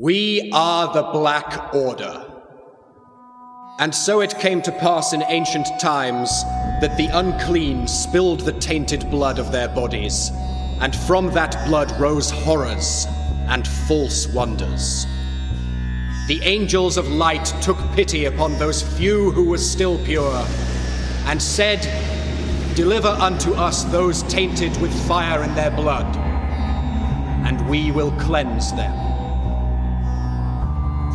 We are the Black Order. And so it came to pass in ancient times that the unclean spilled the tainted blood of their bodies, and from that blood rose horrors and false wonders. The angels of light took pity upon those few who were still pure, and said, Deliver unto us those tainted with fire in their blood, and we will cleanse them.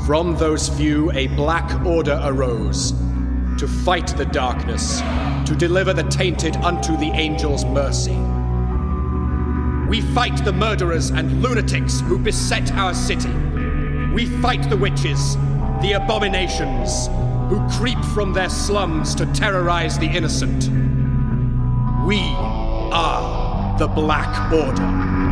From those few, a black order arose to fight the darkness, to deliver the tainted unto the angels' mercy. We fight the murderers and lunatics who beset our city. We fight the witches, the abominations, who creep from their slums to terrorize the innocent. We are the Black Order.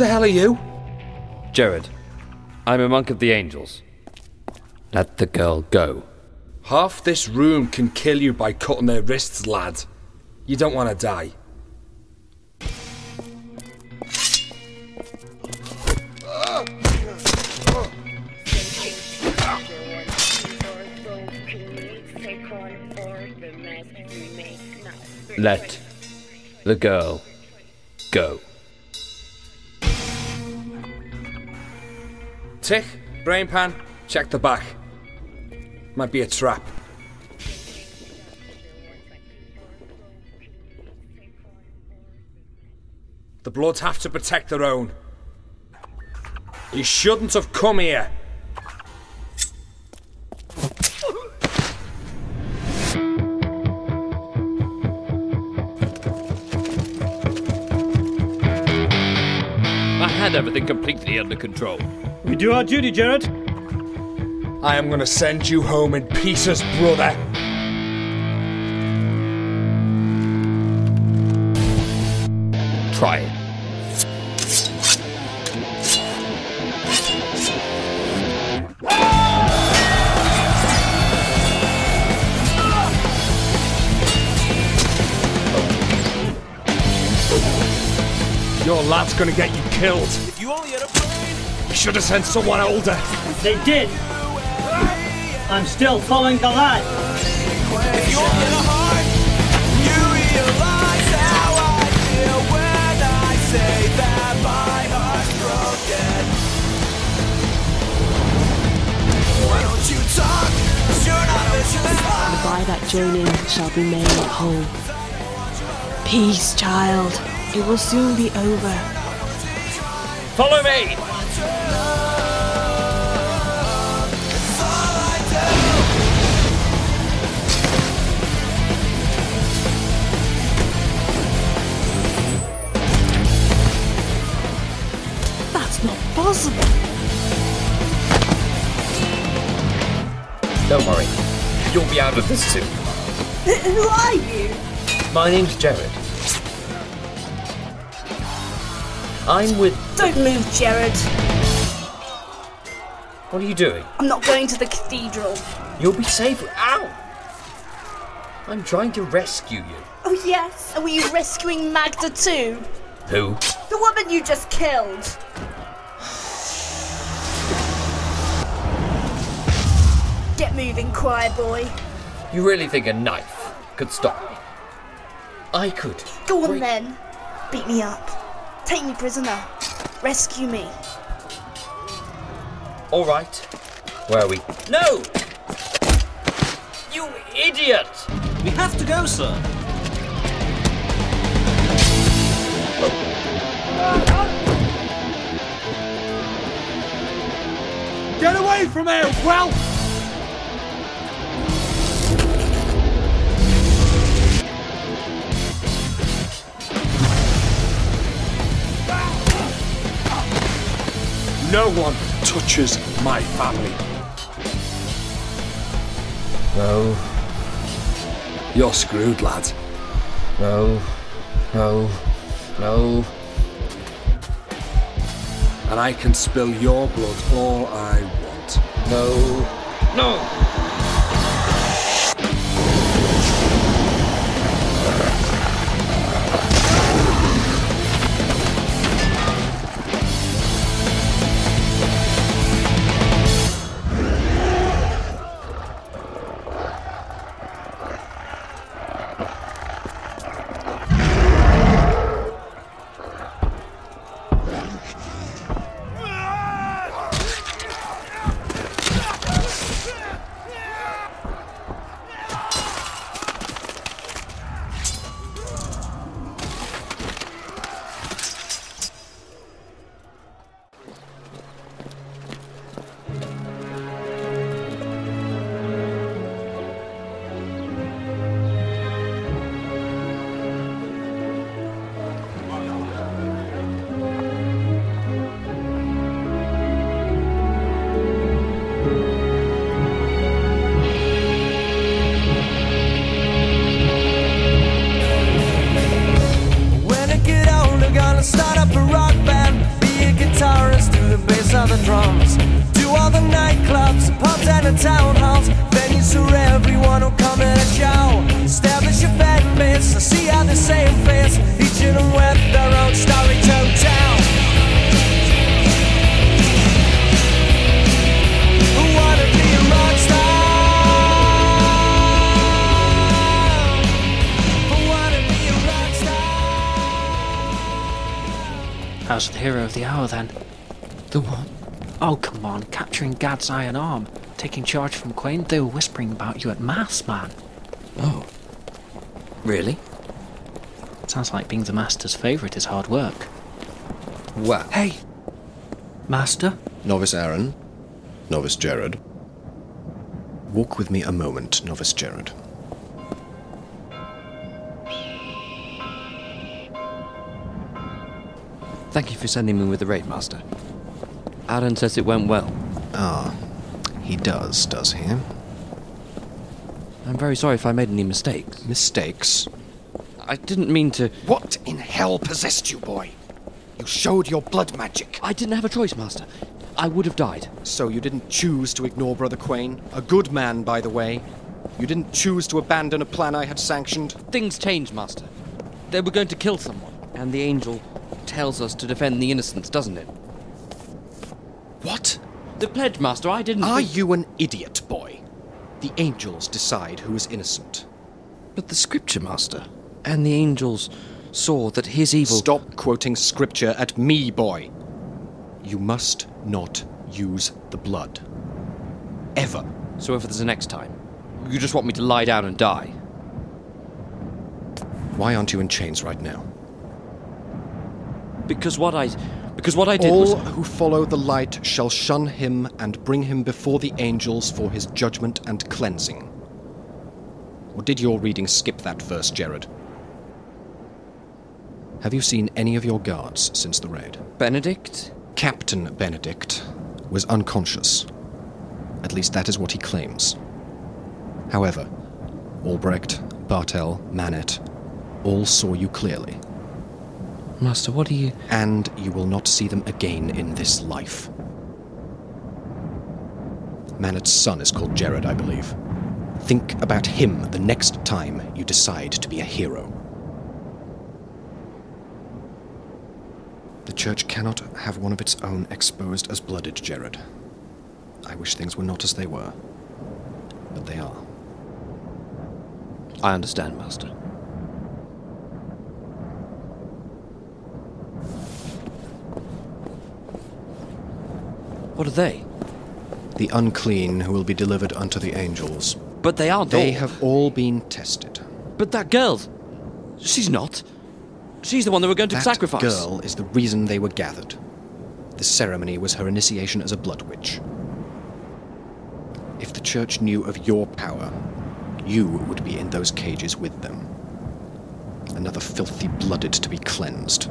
The hell are you? Jered, I'm a monk of the angels. Let the girl go. Half this room can kill you by cutting their wrists, lad. You don't want to die. Let the girl go. Tick, brain pan, check the back. Might be a trap. The Bloods have to protect their own. You shouldn't have come here. Completely under control. We do our duty, Jered. I am gonna send you home in pieces, brother. Try it. Your lad's gonna get you killed. Should have sent someone older. They did. I'm still following the lad. If you only had a heart. You realize how I feel when I say that my heart's broken. Why don't you talk? 'Cause you're not listening. by that joining shall be made whole. Peace, child. It will soon be over. Follow me! Be out of this soon. Who are you? My name's Jered. I'm with. Don't move, Jered. What are you doing? I'm not going to the cathedral. You'll be safe. Ow! I'm trying to rescue you. Oh, yes. And were you rescuing Magda too? Who? The woman you just killed. Get moving, choir boy. You really think a knife could stop me? I could. Go on Wait. then. Beat me up. Take me prisoner. Rescue me. All right. Where are we? No! You idiot! We have to go, sir. Get away from here, well! No one touches my family. No, You're screwed, lad. no, no, no. And I can spill your blood all I want. No. No. Capturing Gad's iron arm, taking charge from Quain. They were whispering about you at Mass, man. Oh. Really? Sounds like being the Master's favourite is hard work. Well, Hey! Master? Novice Aaron, Novice Jered. Walk with me a moment, Novice Jered. Thank you for sending me with the raid, Master. Aaron says it went well. Ah, he does, does he? I'm very sorry if I made any mistakes. Mistakes? I didn't mean to. What in hell possessed you, boy? You showed your blood magic. I didn't have a choice, Master. I would have died. So you didn't choose to ignore Brother Quain? A good man, by the way. You didn't choose to abandon a plan I had sanctioned? Things changed, Master. They were going to kill someone, and the angel tells us to defend the innocents, doesn't it? What? The pledge, Master, I didn't. Are think- you an idiot, boy? The angels decide who is innocent. But the scripture, Master. And the angels saw that his evil. Stop quoting scripture at me, boy. You must not use the blood. Ever. So if there's a next time, you just want me to lie down and die. Why aren't you in chains right now? Because what I. Because what I did All was. who follow the light shall shun him and bring him before the angels for his judgment and cleansing. Or did your reading skip that verse, Jered? Have you seen any of your guards since the raid? Benedict? Captain Benedict was unconscious. At least that is what he claims. However, Albrecht, Bartel, Manet all saw you clearly, Master, what do you. and you will not see them again in this life. Manet's son is called Jered, I believe. Think about him the next time you decide to be a hero. The church cannot have one of its own exposed as blooded, Jered. I wish things were not as they were. But they are. I understand, Master. What are they? The unclean who will be delivered unto the angels. But they aren't They all. have all been tested. But that girl. She's not. She's the one that we're going to that sacrifice. girl is the reason they were gathered. The ceremony was her initiation as a blood witch. If the church knew of your power, you would be in those cages with them. Another filthy blooded to be cleansed.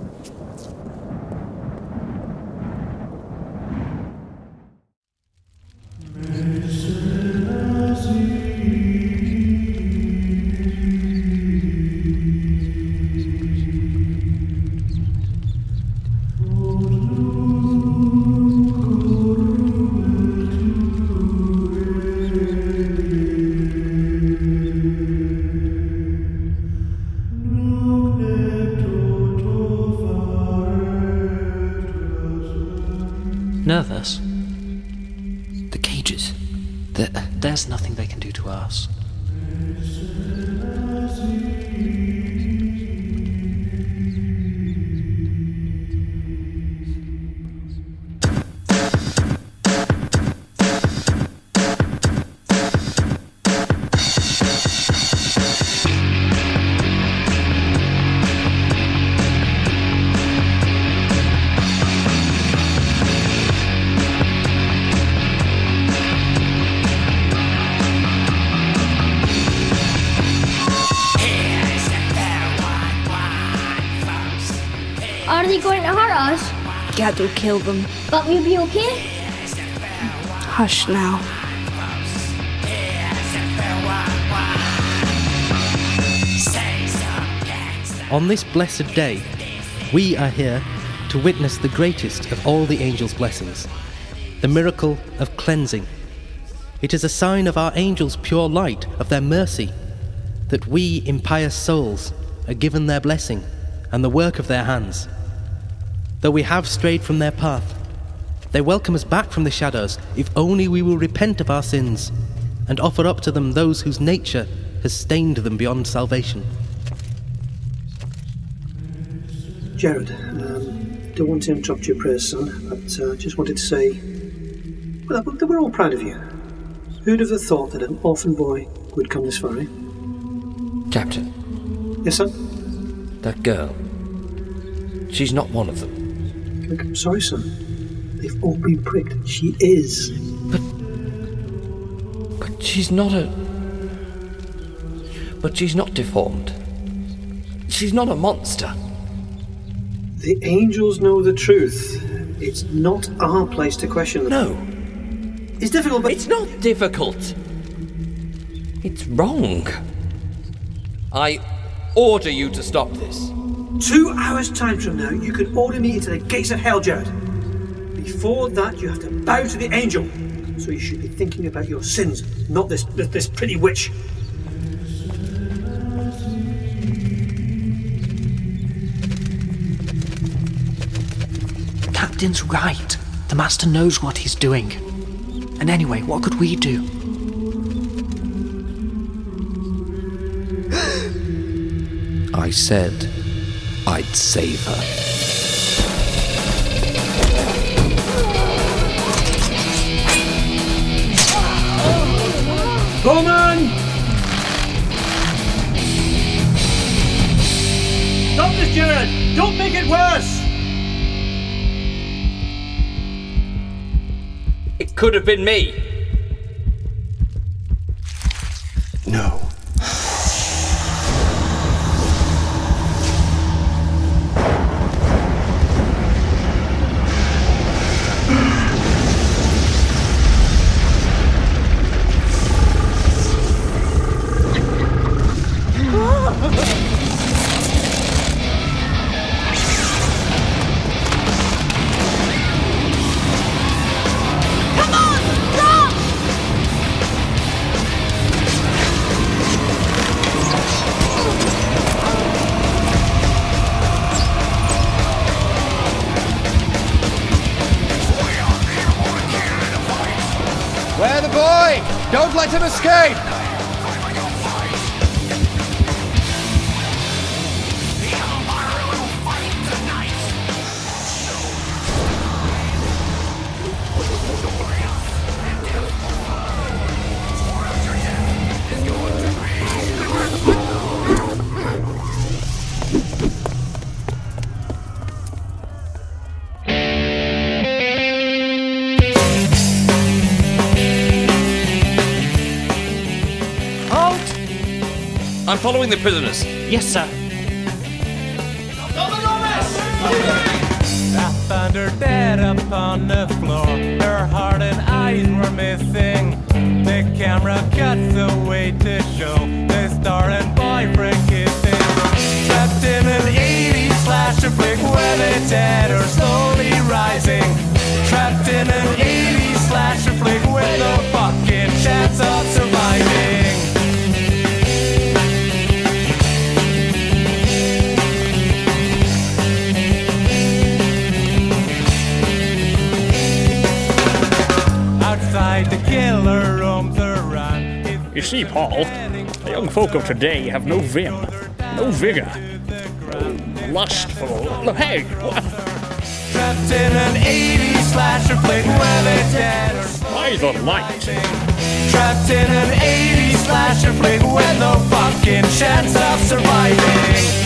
Us? Will kill them. But we'll be okay? Hush now. On this blessed day, we are here to witness the greatest of all the angels' blessings the miracle of cleansing. It is a sign of our angels' pure light, of their mercy, that we, impious souls, are given their blessing and the work of their hands. Though we have strayed from their path, they welcome us back from the shadows if only we will repent of our sins and offer up to them those whose nature has stained them beyond salvation. Jered, um, don't want to interrupt your prayers, son, but uh, just wanted to say well, that we're all proud of you. Who'd have thought that an orphan boy would come this far, eh? Captain, Yes, son? that girl. She's not one of them. Look, I'm sorry, son. They've all been pricked. She is. But she's not a. But she's not deformed. She's not a monster. The angels know the truth. It's not our place to question them. No. It's difficult, but. It's not difficult. It's wrong. I order you to stop this. Two hours' time from now, you can order me into the gates of hell, Jered. Before that, you have to bow to the angel. So you should be thinking about your sins, not this this, this pretty witch. Captain's right. The Master knows what he's doing. And anyway, what could we do? I said I'd save her. Bowman! Stop this, Jered! Don't make it worse! It could have been me. No. Escape! The prisoners. Yes, sir. I found her dead upon the floor. Her heart and eyes were missing. The camera cuts away to show the star and boyfriend kissing. Trapped in an 80s slasher flick where the dead are slowly rising. Trapped in an 80s slasher flick with no fucking chance of surviving. You see, Paul, the young folk of today have no vim, no vigor, no lustful. Hey, what? Trapped in an 80s slasher flick where dead or By the light. Trapped in an 80s slasher flick with no fucking chance of surviving.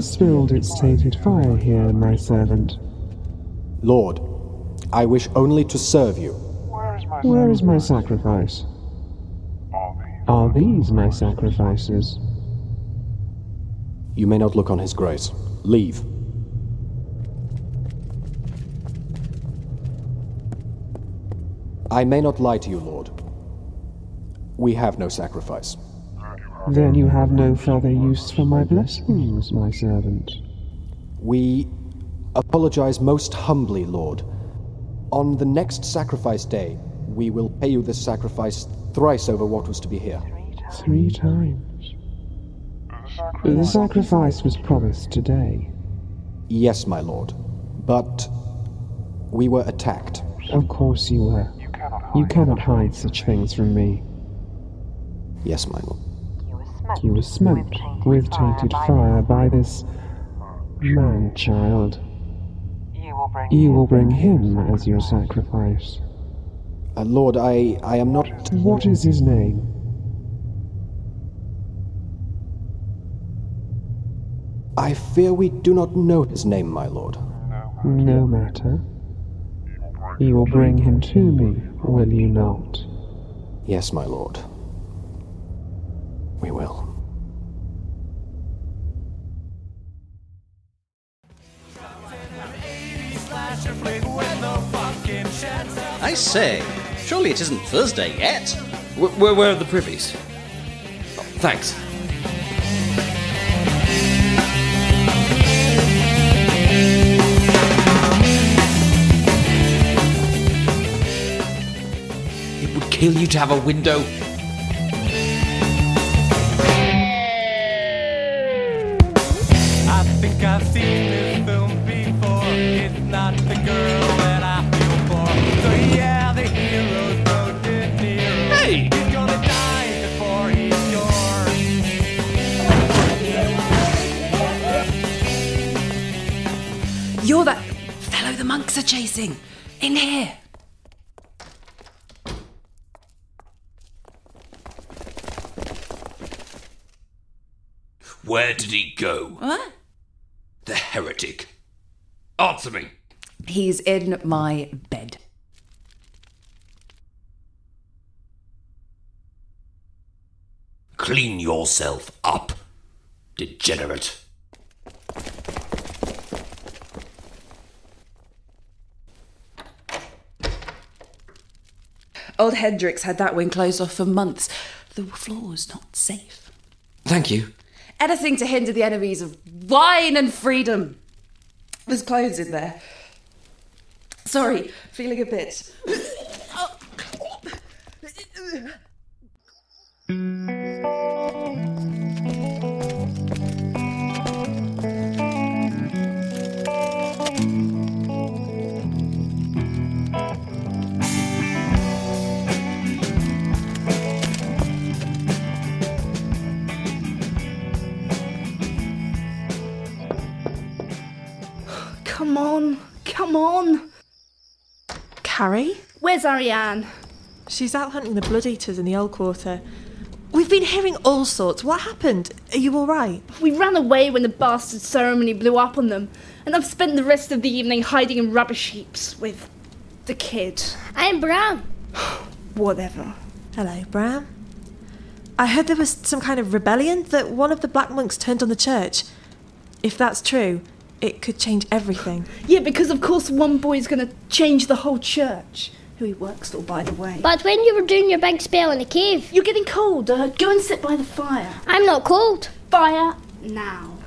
What spilled its tainted fire here, my servant? Lord, I wish only to serve you. Where is my sacrifice? Are these my sacrifices? You may not look on his grace. Leave. I may not lie to you, Lord. We have no sacrifice. Then you have no further use for my blessings, my servant. We apologize most humbly, Lord. On the next sacrifice day, we will pay you this sacrifice thrice over what was to be here. Three times. The sacrifice was promised today. Yes, my lord. But we were attacked. Of course you were. You cannot hide such things from me. Yes, my lord. You were smoked with tainted fire by this man child. You will bring him as your sacrifice. Uh, Lord, I, I am not. What is his name? I fear we do not know his name, my lord. No matter. You will bring him to me, will you not? Yes, my lord. We will. I say, surely it isn't Thursday yet. Where, where are the privies? Oh, thanks. It would kill you to have a window. Chasing. In here. Where did he go? What? The heretic. Answer me. He's in my bed. Clean yourself up, degenerate. Old Hendrix had that wing closed off for months. The floor floor's not safe. Thank you. Anything to hinder the enemies of wine and freedom. There's clothes in there. Sorry, feeling a bit. Oh. Come on, come on. Carrie? Where's Ariane? She's out hunting the blood eaters in the old quarter. We've been hearing all sorts. What happened? Are you all right? We ran away when the bastard ceremony blew up on them, and I've spent the rest of the evening hiding in rubbish heaps with the kid. I'm Brown. Whatever. Hello, Bram. I heard there was some kind of rebellion, that one of the black monks turned on the church. If that's true, it could change everything. Yeah, because of course one boy is gonna change the whole church. Who he works for, by the way. But when you were doing your big spell in the cave. You're getting cold. Uh, go and sit by the fire. I'm not cold. Fire now.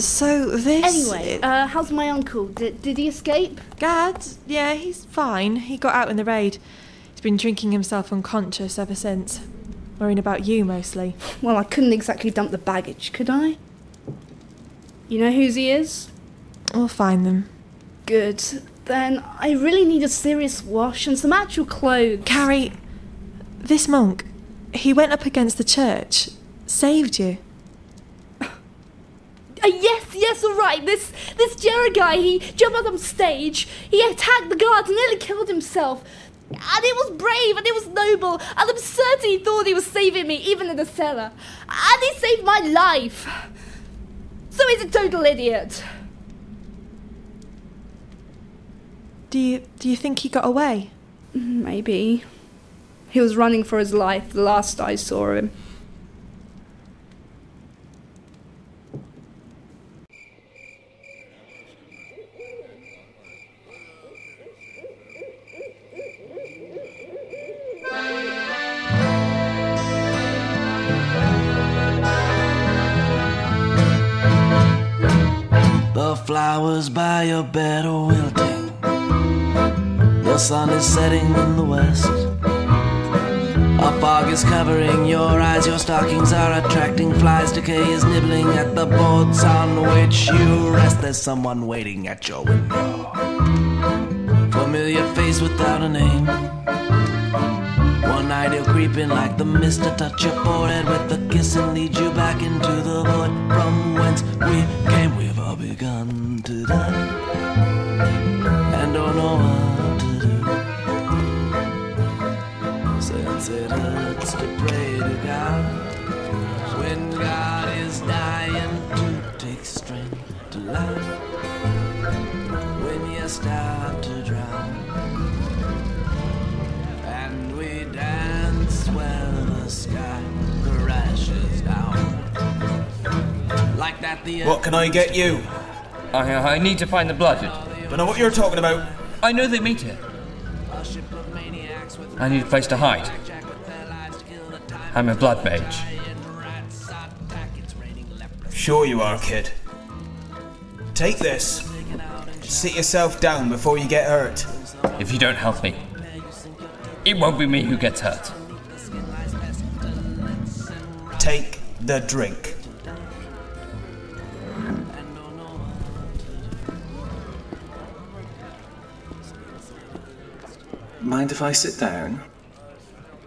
So this. Anyway, uh, how's my uncle? Did, did he escape? Gad, yeah, he's fine. He got out in the raid. He's been drinking himself unconscious ever since. Worrying about you mostly. Well, I couldn't exactly dump the baggage, could I? You know whose he is? We'll find them. Good. Then I really need a serious wash and some actual clothes. Carrie, this monk, he went up against the church, saved you. Uh, yes, yes, all right. This this Jered guy, he jumped up on stage, he attacked the guards and nearly killed himself. And it was brave and it was noble, and I'm certain he thought he was saving me, even in the cellar. And he saved my life. So he's a total idiot. Do you do you think he got away? Maybe. He was running for his life the last I saw him. Flowers by your bed are wilting. The sun is setting in the west. A fog is covering your eyes, your stockings are attracting flies. Decay is nibbling at the boards on which you rest. There's someone waiting at your window. Familiar face without a name. Night he'll creep in like the mist to touch your forehead with a kiss and lead you back into the void from whence we came. We've all begun to die and don't know what to do. Since it hurts to pray to God when God is dying to take strength to life. When you start to What can I get you? I, uh, I need to find the blooded. Don't know what you're talking about. I know they meet here. I need a place to hide. I'm a blood mage. Sure you are, kid. Take this. Sit yourself down before you get hurt. If you don't help me, it won't be me who gets hurt. Take the drink. Mind if I sit down?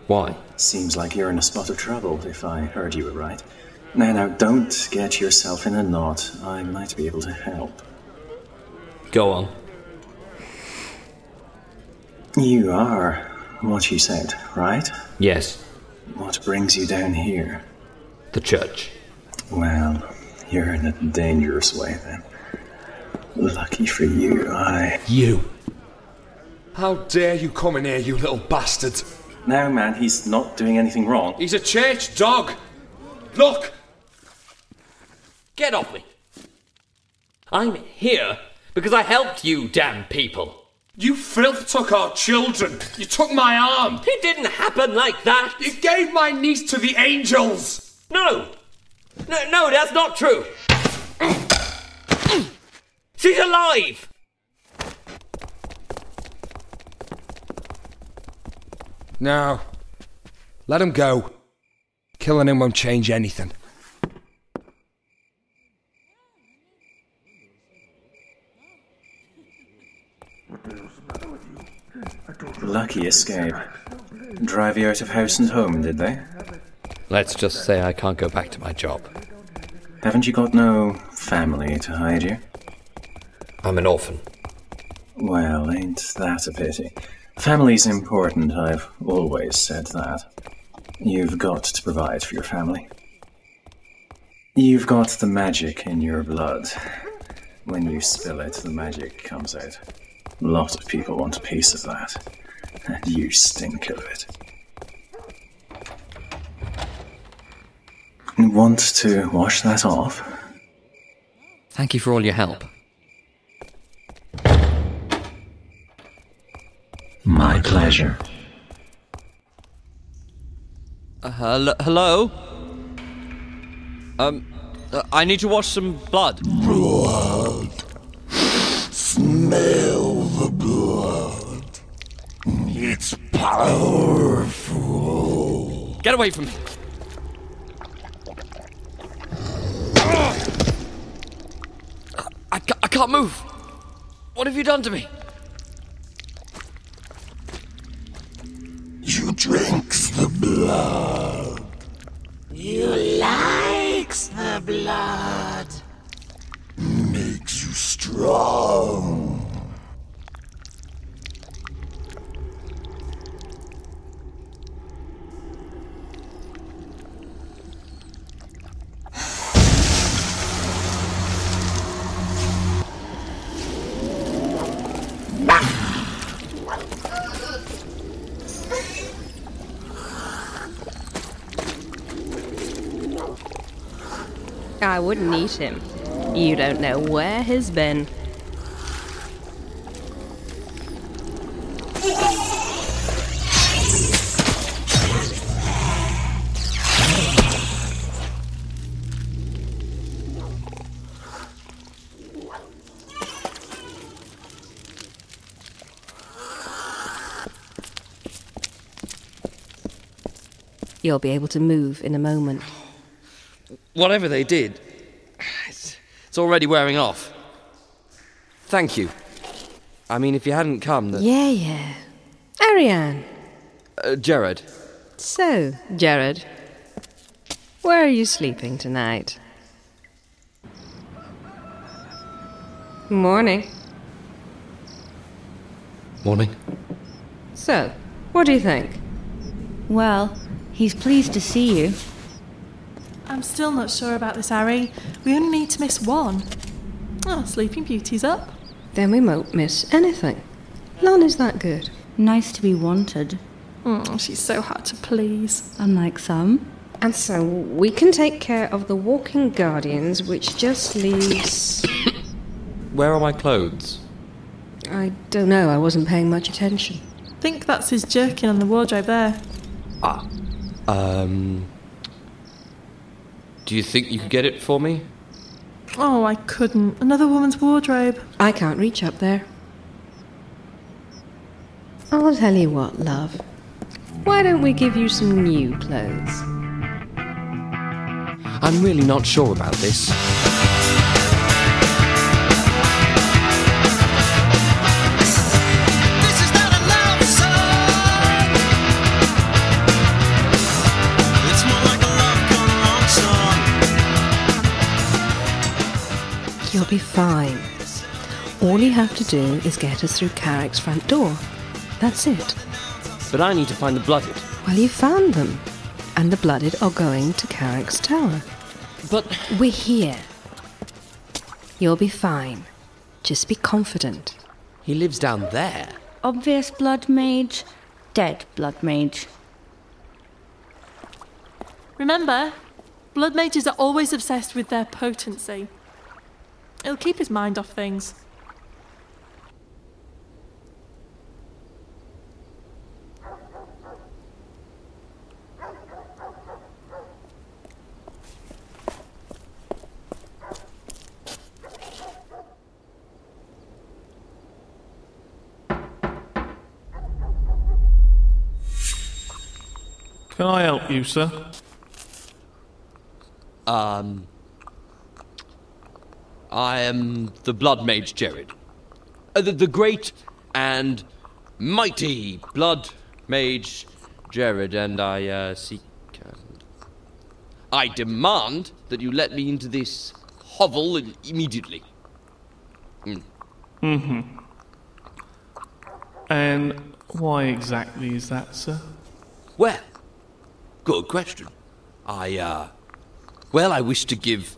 Why? Seems like you're in a spot of trouble, if I heard you were right. Now, now, don't get yourself in a knot. I might be able to help. Go on. You are what you said, right? Yes, What brings you down here? The church. Well, you're in a dangerous way then. Lucky for you, I. You. How dare you come in here, you little bastard? No, man, he's not doing anything wrong. He's a church dog. Look! Get off me! I'm here because I helped you, damn people. You filth took our children. You took my arm. It didn't happen like that. You gave my niece to the angels. No! No, no, that's not true! She's alive! No. Let him go. Killing him won't change anything. Lucky escape. Drive you out of house and home, did they? Let's just say I can't go back to my job. Haven't you got no family to hide you? I'm an orphan. Well, ain't that a pity? Family's important, I've always said that. You've got to provide for your family. You've got the magic in your blood. When you spill it, the magic comes out. A lot of people want a piece of that, and you stink of it. Want to wash that off? Thank you for all your help. My pleasure. Uh, hello? hello? Um, uh, I need to wash some blood. Blood. Smell the blood. It's powerful. Get away from me. I, ca- I can't move. What have you done to me? You drinks the blood. You likes the blood. Makes you strong. I wouldn't eat him. You don't know where he's been. You'll be able to move in a moment. Whatever they did, it's, it's already wearing off. Thank you. I mean, if you hadn't come, the, Yeah, yeah. Ariane. uh, Jered. So, Jered, where are you sleeping tonight? Morning. Morning. So, what do you think? Well, he's pleased to see you. I'm still not sure about this, Harry. We only need to miss one. Oh, Sleeping Beauty's up. Then we won't miss anything. Lon is that good. Nice to be wanted. Mm, she's so hard to please. Unlike some. And so we can take care of the walking guardians, which just leaves. Where are my clothes? I don't know, I wasn't paying much attention. think that's his jerkin on the wardrobe there. Ah. Um. Do you think you could get it for me? Oh, I couldn't. Another woman's wardrobe. I can't reach up there. I'll tell you what, love. Why don't we give you some new clothes? I'm really not sure about this. Fine. All you have to do is get us through Carrick's front door. That's it. But I need to find the blooded. Well, you found them. And the blooded are going to Carrick's tower. But. We're here. You'll be fine. Just be confident. He lives down there. Obvious blood mage, dead blood mage. Remember, blood mages are always obsessed with their potency. It'll keep his mind off things. Can I help you, sir? Um. I am the Blood Mage Jered. Uh, the, the great and mighty Blood Mage Jered, and I uh, seek. And I demand that you let me into this hovel immediately. Mm. Mm-hmm. And why exactly is that, sir? Well, good question. I, uh. Well, I wish to give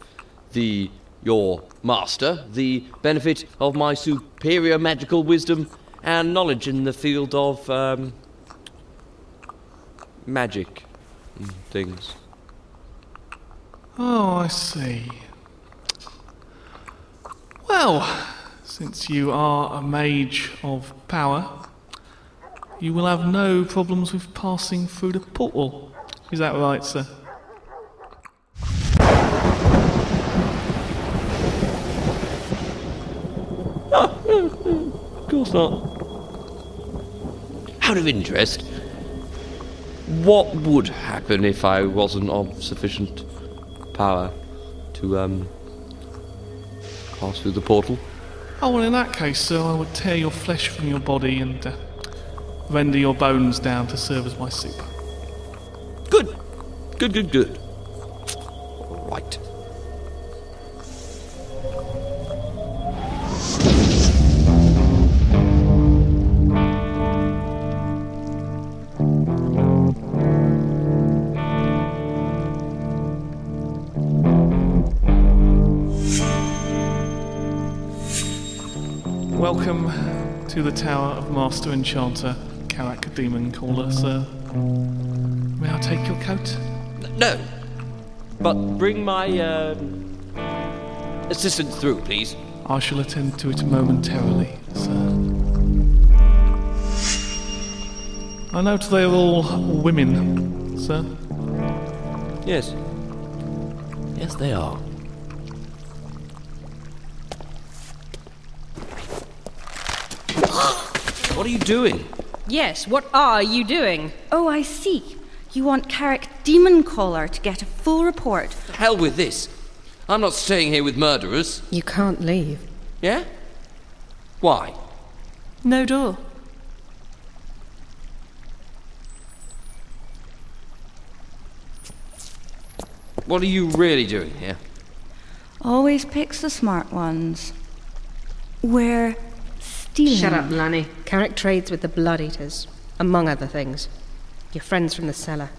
the. Your master the benefit of my superior magical wisdom and knowledge in the field of, um. magic things. Oh, I see. Well, since you are a mage of power, you will have no problems with passing through the portal. Is that right, sir? Of course not. Out of interest, what would happen if I wasn't of sufficient power to um pass through the portal? Oh, well, in that case, sir, I would tear your flesh from your body and uh, render your bones down to serve as my soup. Good, good, good. Good. Right. Welcome to the Tower of Master Enchanter, Karak Demon Caller, sir. May I take your coat? No, but bring my um, assistant through, please. I shall attend to it momentarily, sir. I note they are all women, sir. Yes. Yes, they are. What are you doing? Yes, what are you doing? Oh, I see. You want Carrick Demon Caller to get a full report. Hell with this. I'm not staying here with murderers. You can't leave. Yeah? Why? No door. What are you really doing here? Always picks the smart ones. We're stealing. Shut up, Lanny. Carrick trades with the Blood Eaters, among other things. Your friends from the cellar.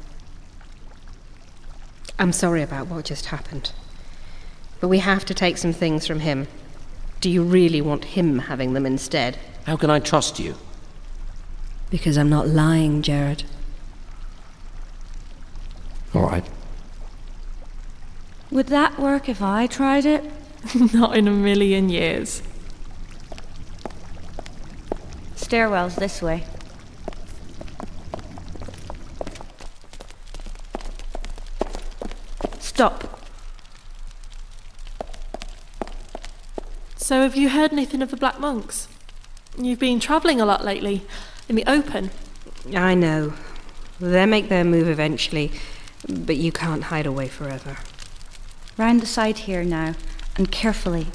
I'm sorry about what just happened. But we have to take some things from him. Do you really want him having them instead? How can I trust you? Because I'm not lying, Jered. All right. Would that work if I tried it? Not in a million years. Stairwell's this way. Stop. So, have you heard anything of the Black Monks? You've been travelling a lot lately, in the open. I know. They'll make their move eventually, but you can't hide away forever. Round the side here now, and carefully.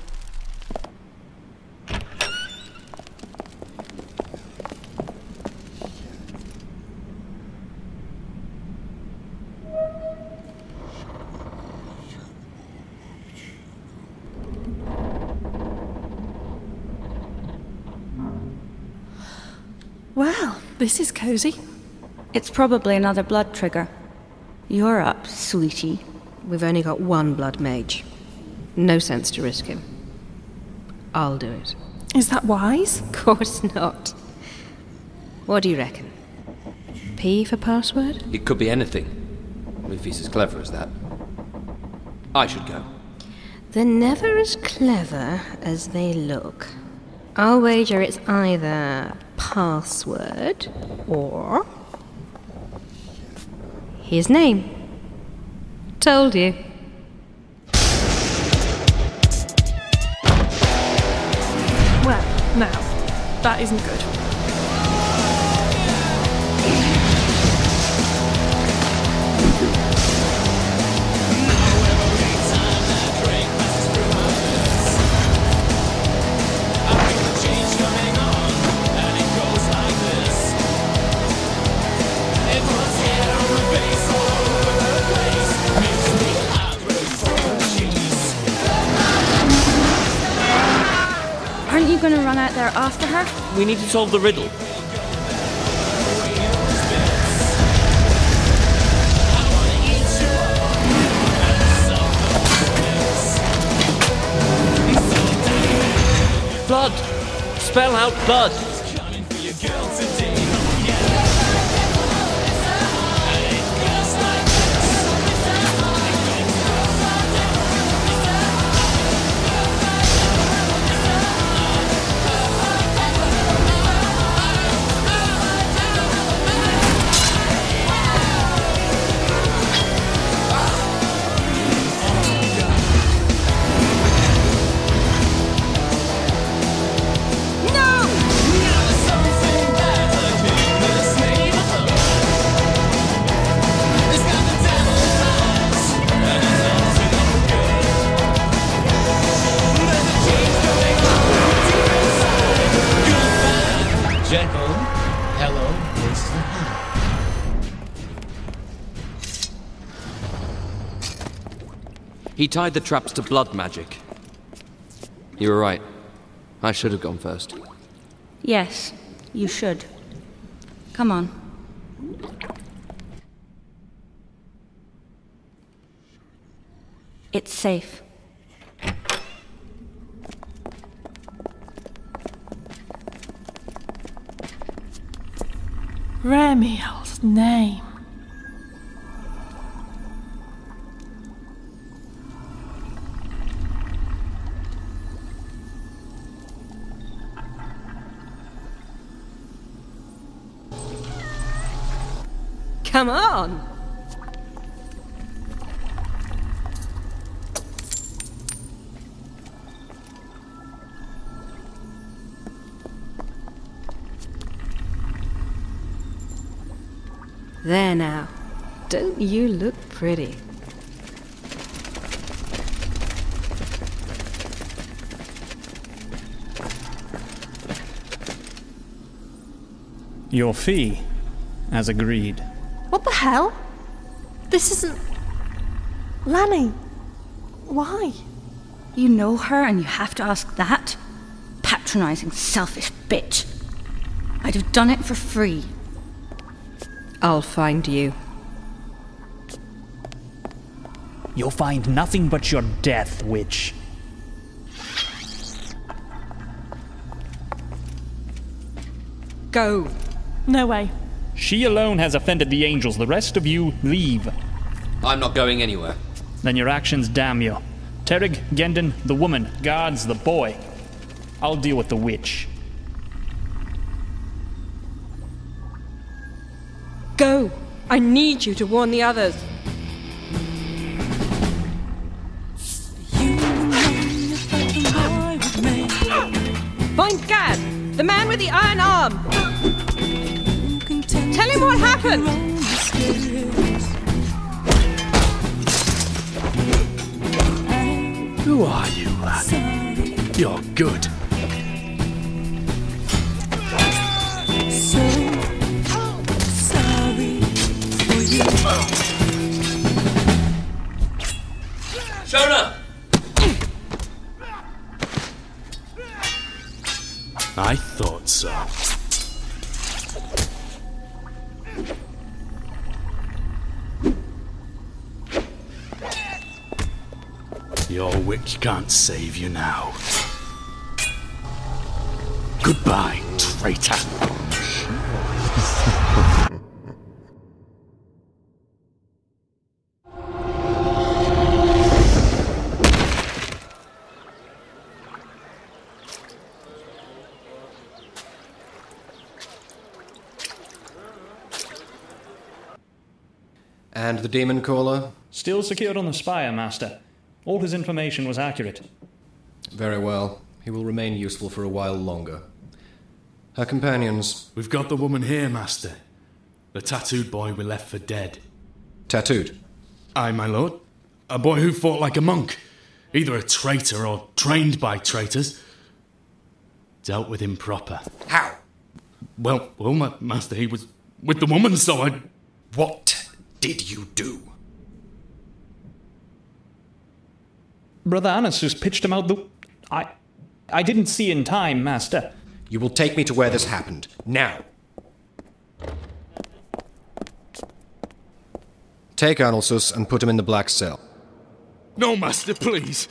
Well, this is cosy. It's probably another blood trigger. You're up, sweetie. We've only got one blood mage. No sense to risk him. I'll do it. Is that wise? Of course not. What do you reckon? P for password? It could be anything. If he's as clever as that. I should go. They're never as clever as they look. I'll wager it's either password or his name. Told you. Well, now, that isn't good. We need to solve the riddle. Blood! Spell out blood! Tied the traps to blood magic. You were right. I should have gone first. Yes, you should. Come on. It's safe. Ramiel's name. Come on! There now. Don't you look pretty? Your fee, as agreed. What the hell? This isn't. Lanny. Why? You know her and you have to ask that? Patronizing, selfish bitch. I'd have done it for free. I'll find you. You'll find nothing but your death, witch. Go. No way. She alone has offended the angels. The rest of you leave. I'm not going anywhere. Then your actions damn you. Terig, Gendon, the woman, guards, the boy. I'll deal with the witch. Go. I need you to warn the others. The demon caller? Still secured on the spire, Master. All his information was accurate. Very well. He will remain useful for a while longer. Her companions. We've got the woman here, Master. The tattooed boy we left for dead. Tattooed? Aye, my lord. A boy who fought like a monk. Either a traitor or trained by traitors. Dealt with him proper. How? Well, well, my master, he was with the woman, so I. What did you do? Brother Annas just pitched him out the. I. I didn't see in time, Master. You will take me to where this happened. Now. Take Arnelsus and put him in the black cell. No, master, please.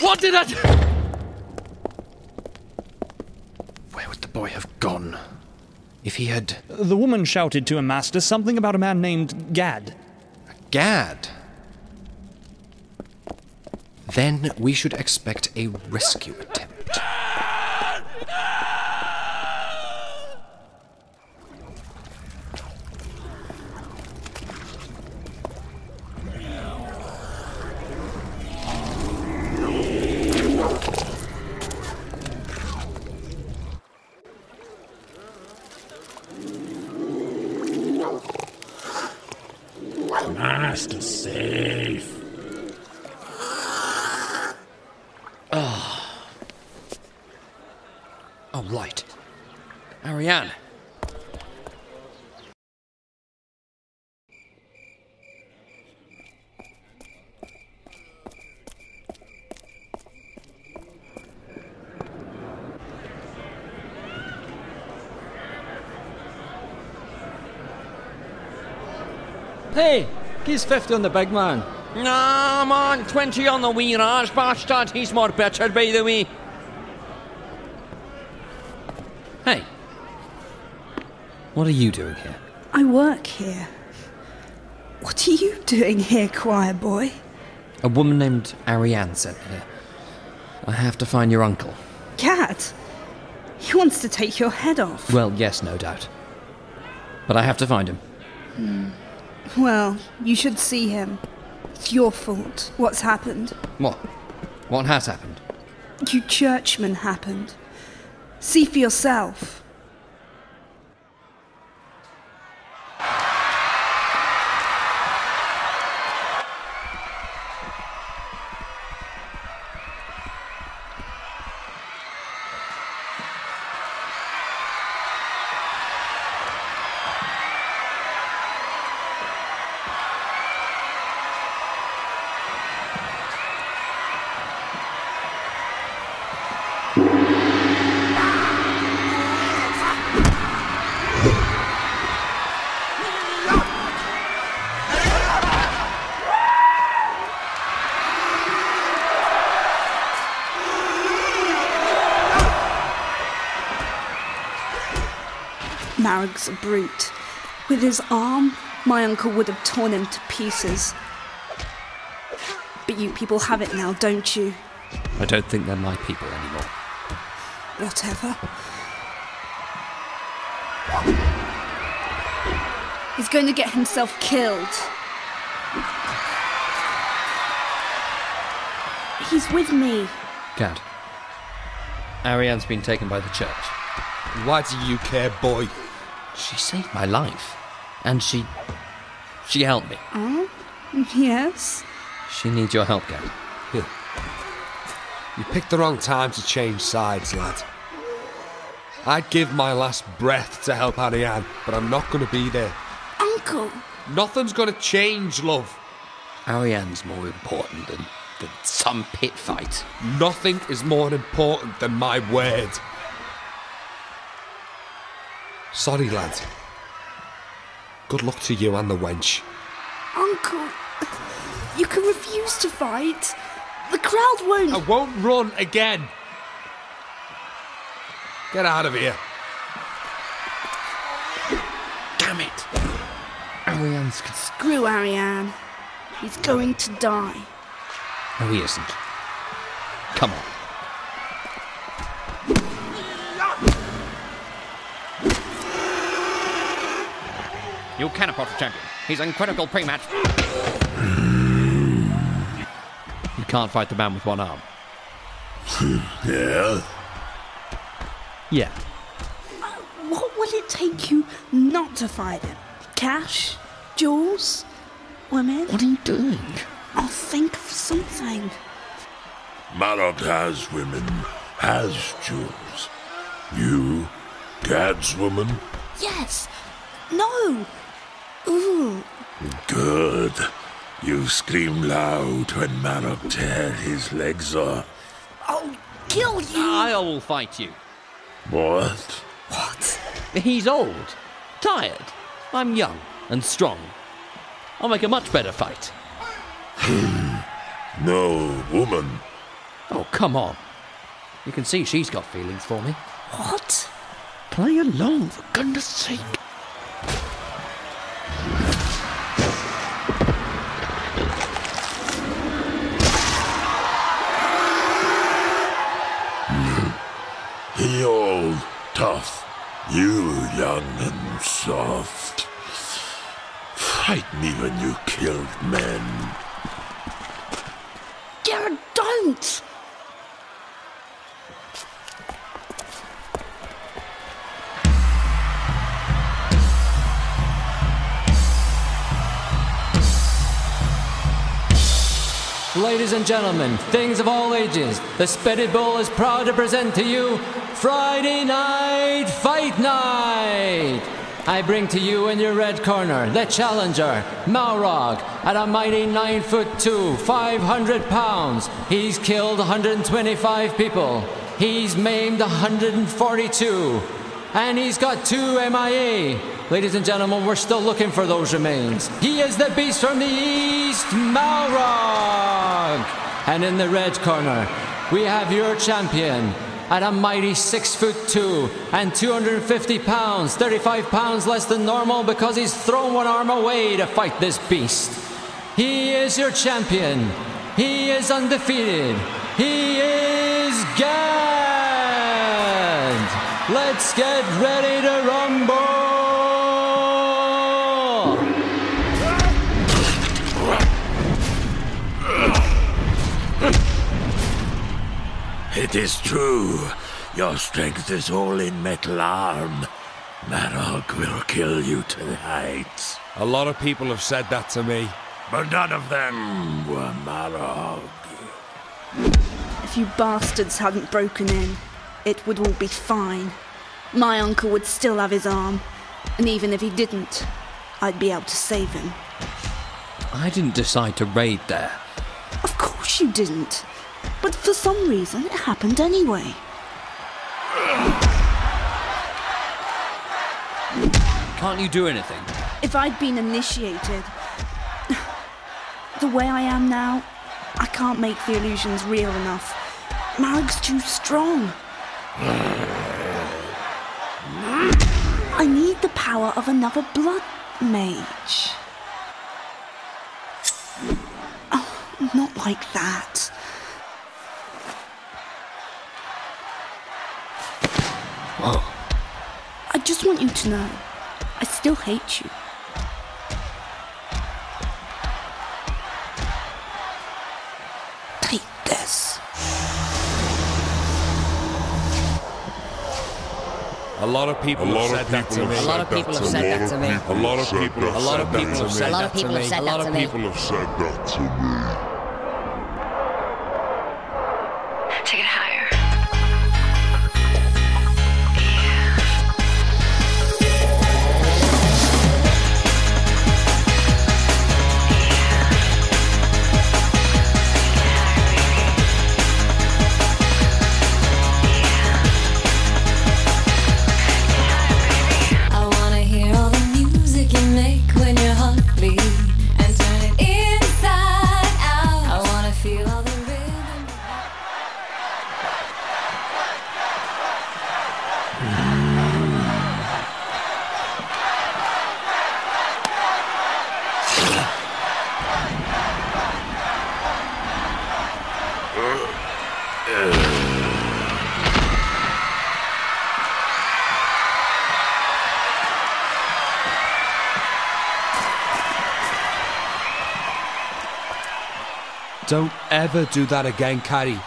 What did I do? Where would the boy have gone? If he had. The woman shouted to him, Master, something about a man named Gad. Gad? Then we should expect a rescue attempt. Master safe. Ah. Oh, light. Ariane. Hey, 50 on the big man. Nah, man, 20 on the wee Raj bastard. He's more better by the way. Hey. What are you doing here? I work here. What are you doing here, choir boy? A woman named Ariane sent me here. I have to find your uncle. Cat? He wants to take your head off. Well, yes, no doubt. But I have to find him. Hmm. Well, you should see him. It's your fault. What's happened? What? What has happened? You churchmen happened. See for yourself. Marag's a brute. With his arm, my uncle would have torn him to pieces. But you people have it now, don't you? I don't think they're my people anymore. Whatever. He's going to get himself killed. He's with me. Gad. Ariane's been taken by the church. Why do you care, boy? She saved my life. And she. She helped me. Oh? Yes? She needs your help, Gad. Here. You picked the wrong time to change sides, lad. I'd give my last breath to help Ariane, but I'm not going to be there. Uncle! Nothing's going to change, love. Ariane's more important than, than some pit fight. Nothing is more important than my word. Sorry, lad. Good luck to you and the wench. Uncle! You can refuse to fight. The crowd won't. I won't run again. Get out of here. Damn it! Ariane's. Screw Ariane. He's going to die. No, he isn't. Come on. You can approach the champion. He's in critical pre-match. You can't fight the man with one arm. yeah? Yeah. What will it take you not to fight him? Cash? Jewels? Women? What are you doing? I'll think of something. Marok has women, has jewels. You, Gad's woman? Yes. No. Ooh. Good. You scream loud when Marok tear his legs off. I'll kill you. I'll fight you. What? What? He's old, tired. I'm young and strong. I'll make a much better fight. Hmm. no woman. Oh, come on. You can see she's got feelings for me. What? Play along, for goodness sake. Tough. You young and soft. Fight me when you killed men. Garrett, don't! Ladies and gentlemen, things of all ages, the Spitted Bull is proud to present to you Friday Night Fight Night! I bring to you in your red corner the challenger, Malrog, at a mighty 9 foot 2, 500 pounds. He's killed 125 people. He's maimed 142. And he's got two MIA. Ladies and gentlemen, we're still looking for those remains. He is the beast from the east, Malrog! And in the red corner, we have your champion at a mighty six foot two and 250 pounds, 35 pounds less than normal because he's thrown one arm away to fight this beast. He is your champion. He is undefeated. He is Gad. Let's get ready to rumble. It is true. Your strength is all in metal arm. Marog will kill you tonight. A lot of people have said that to me. But none of them were Marog. If you bastards hadn't broken in, it would all be fine. My uncle would still have his arm, and even if he didn't, I'd be able to save him. I didn't decide to raid there. Of course you didn't. But for some reason, it happened anyway. Can't you do anything? If I'd been initiated, the way I am now, I can't make the illusions real enough. Marag's too strong. I need the power of another blood mage. Oh, not like that. I just want you to know, I still hate you. Take this. A lot of people have said that to me. A lot of people have said that to me. A lot of people have A lot of people have said that to me. A lot of people have said that to me. Don't ever do that again, Carrie.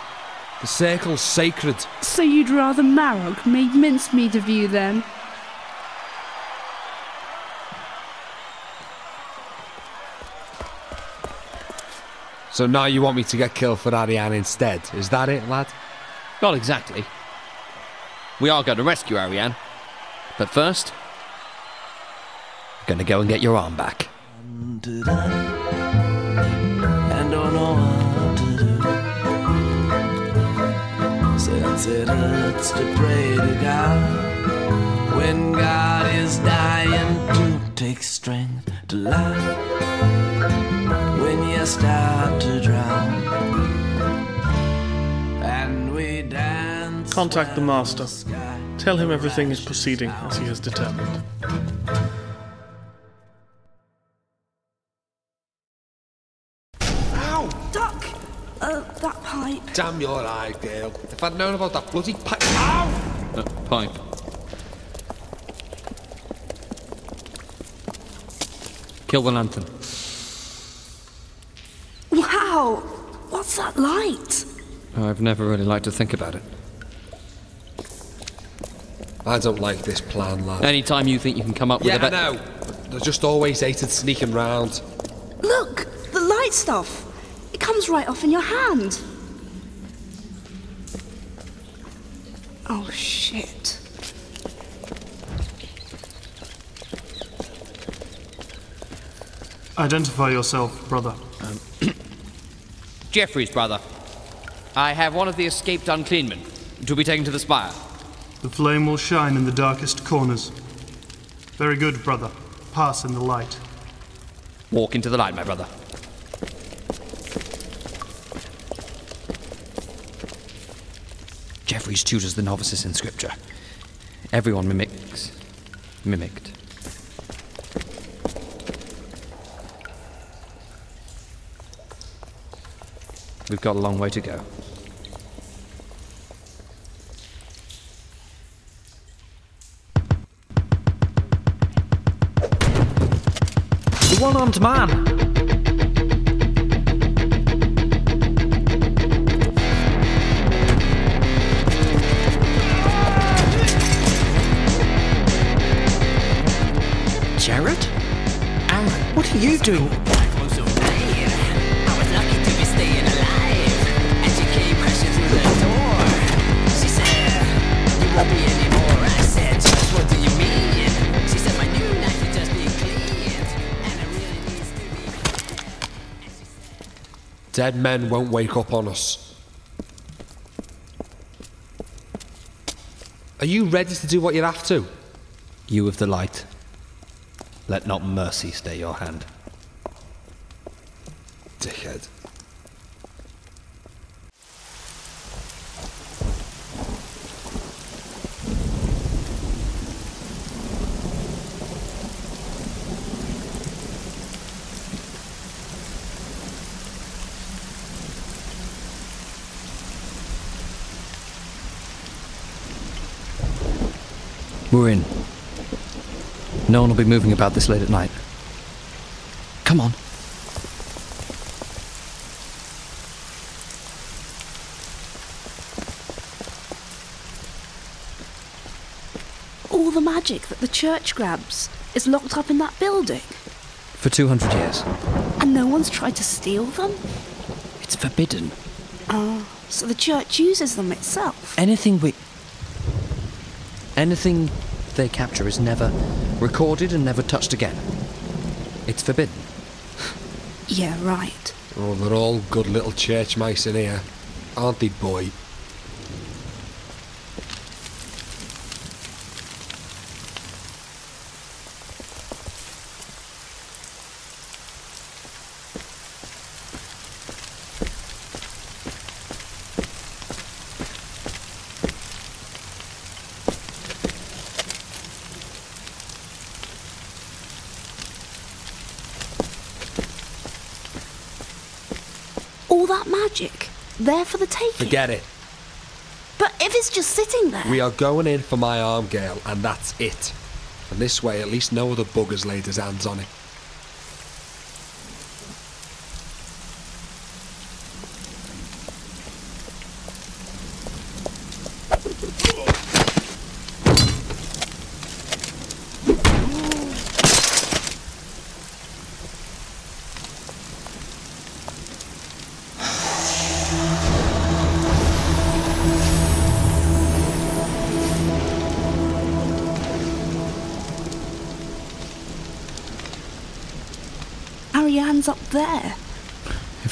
The circle's sacred. So you'd rather Marog made mincemeat of you then? So now you want me to get killed for Ariane instead? Is that it, lad? Not exactly. We are going to rescue Ariane. But first, we're going to go and get your arm back. Since it hurts to pray to God when God is dying to take strength to life. When you start to drown, and we dance. Contact the Master. Tell him everything is proceeding as he has determined. Damn your eye, girl. If I'd known about that bloody pipe. Ow! Uh, pipe. Kill the lantern. Wow! What's that light? I've never really liked to think about it. I don't like this plan, lad. Anytime you think you can come up with a yeah, a I better. know. They're just always hated sneaking round. Look! The light stuff! It comes right off in your hand. Oh shit. Identify yourself, brother. Um, Jeffrey's brother. I have one of the escaped uncleanmen to be taken to the spire. The flame will shine in the darkest corners. Very good, brother. Pass in the light. Walk into the light, my brother. Jeffries tutors the novices in scripture. Everyone mimics. mimicked. We've got a long way to go. The one armed man! What are you doing? Dead men won't wake up on us. Are you ready to do what you have to? You of the light, let not mercy stay your hand. Dickhead. We're in. No one will be moving about this late at night. Come on. All the magic that the church grabs is locked up in that building, For 200 years. and no one's tried to steal them? It's forbidden. Oh, so the church uses them itself. Anything we. Anything they capture is never recorded and never touched again. It's forbidden. Yeah, right. Oh, they're all good little church mice in here, aren't they, boy? All that magic, there for the taking. Forget it. But if it's just sitting there. We are going in for my arm, girl, and that's it. And this way, at least no other bugger's laid his hands on it.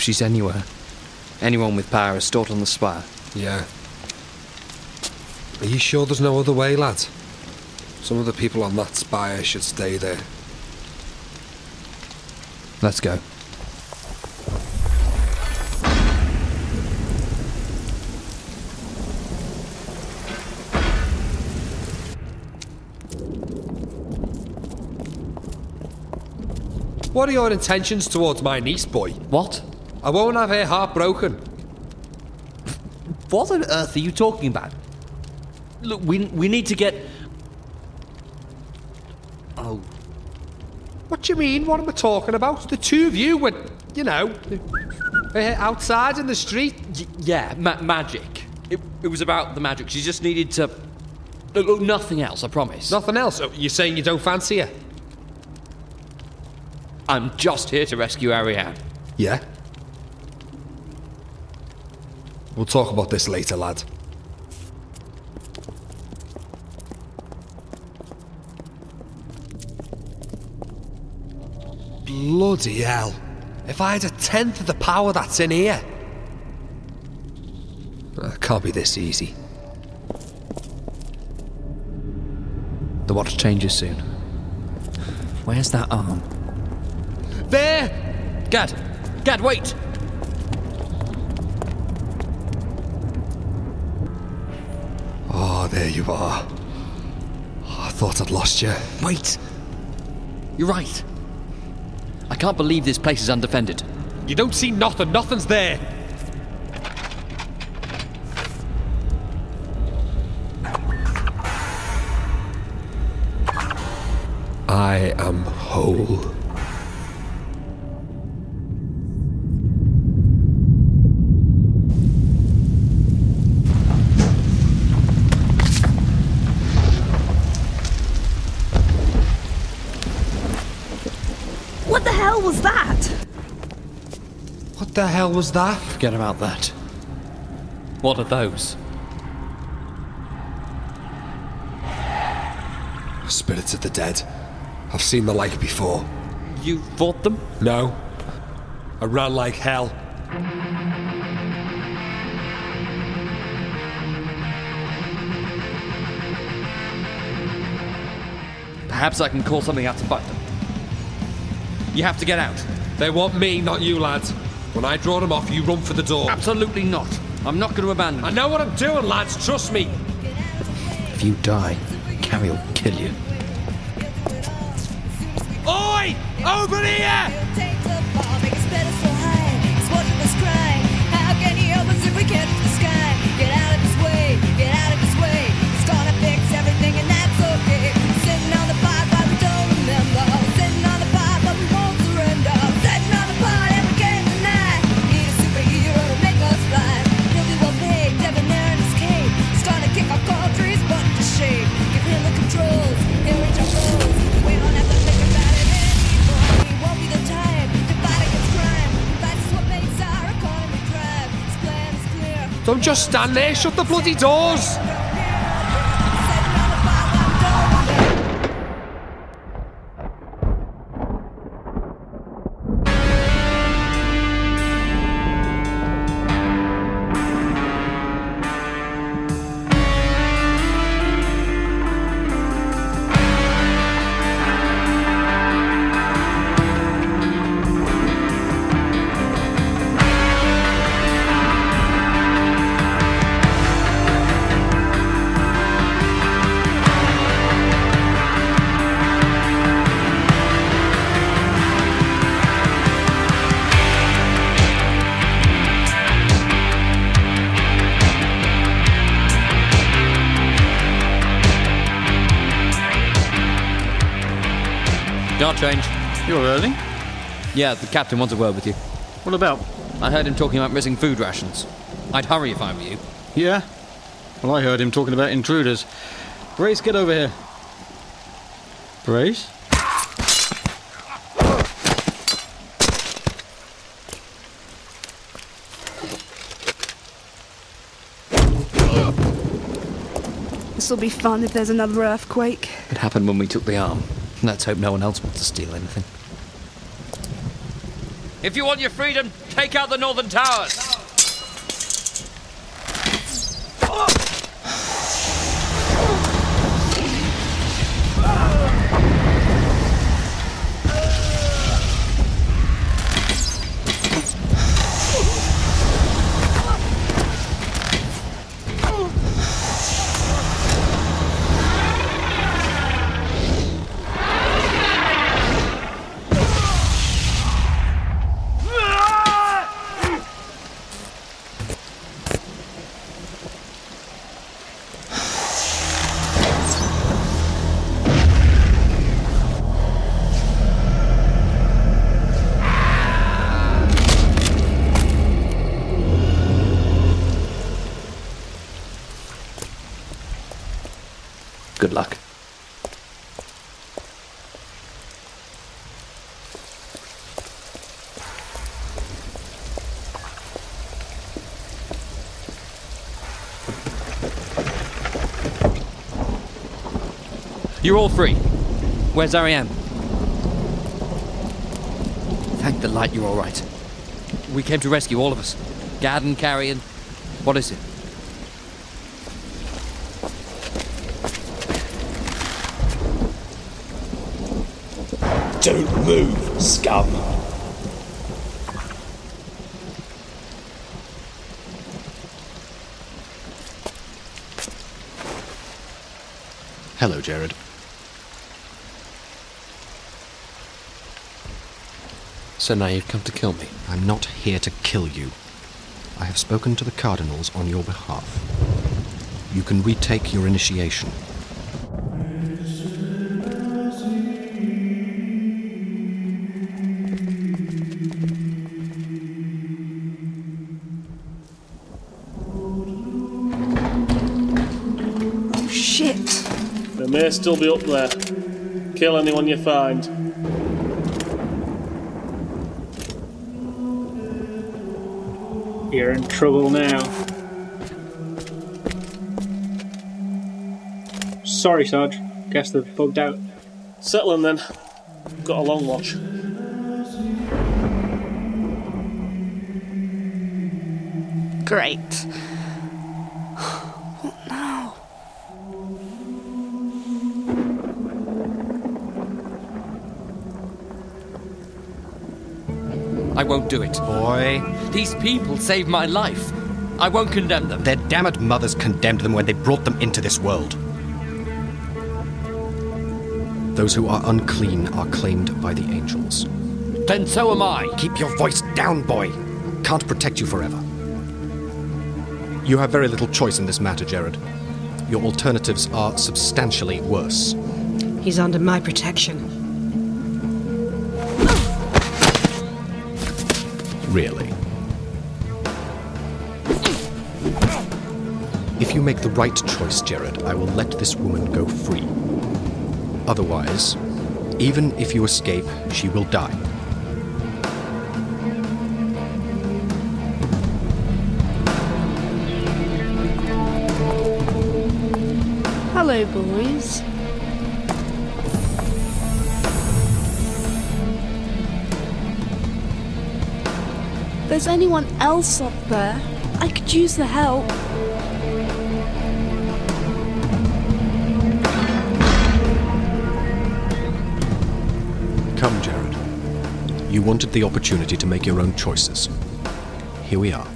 She's anywhere, anyone with power is stored on the spire. Yeah. Are you sure there's no other way, lad? Some of the people on that spire should stay there. Let's go. What are your intentions towards my niece, boy? What? I won't have her heart broken. What on earth are you talking about? Look, we, we need to get. Oh. What do you mean? What am I talking about? The two of you were, you know, uh, outside in the street. Y- yeah, ma- magic. It, it was about the magic. She just needed to. Look, look, nothing else, I promise. Nothing else. Oh, You're saying you don't fancy her? I'm just here to rescue Ariane. Yeah. We'll talk about this later, lad. Bloody hell. If I had a tenth of the power that's in here. It can't be this easy. The watch changes soon. Where's that arm? There! Gad! Gad, wait! You are. Oh, I thought I'd lost you. Wait! You're right. I can't believe this place is undefended. You don't see nothing. Nothing's there. I am whole. The hell was that? Forget about that. What are those? Spirits of the dead. I've seen the like before. You fought them? No. I ran like hell. Perhaps I can call something out to fight them. You have to get out. They want me, not you, lads. When I draw them off, you run for the door. Absolutely not. I'm not going to abandon I know what I'm doing, lads. Trust me. If you die, Carrie will kill you. Oi! Over here! Don't just stand there. Shut the bloody doors. Change. You're early. Yeah, the captain wants a word with you. What about? I heard him talking about missing food rations. I'd hurry if I were you. Yeah? Well, I heard him talking about intruders. Brace, get over here. Brace? This'll be fun if there's another earthquake. It happened when we took the arm. Let's hope no one else wants to steal anything. If you want your freedom, take out the northern towers. You're all free. Where's Ariane? Thank the light you're all right. We came to rescue all of us. Gad and Carrie and... What is it? Don't move, scum. Hello, Jered. So now you've come to kill me. I'm not here to kill you. I have spoken to the Cardinals on your behalf. You can retake your initiation. Oh shit! They may still be up there. Kill anyone you find. You're in trouble now. Sorry, Sarge. Guess they've bugged out. Settle in then. Got a long watch. Great. I won't do it. Boy. These people saved my life. I won't condemn them. Their damned mothers condemned them when they brought them into this world. Those who are unclean are claimed by the angels. Then so am I. Keep your voice down, boy. Can't protect you forever. You have very little choice in this matter, Jered. Your alternatives are substantially worse. He's under my protection. Really. If you make the right choice, Jered, I will let this woman go free. Otherwise, even if you escape, she will die. Hello, boys. There's anyone else up there? I could use the help. Come, Jered. You wanted the opportunity to make your own choices. Here we are.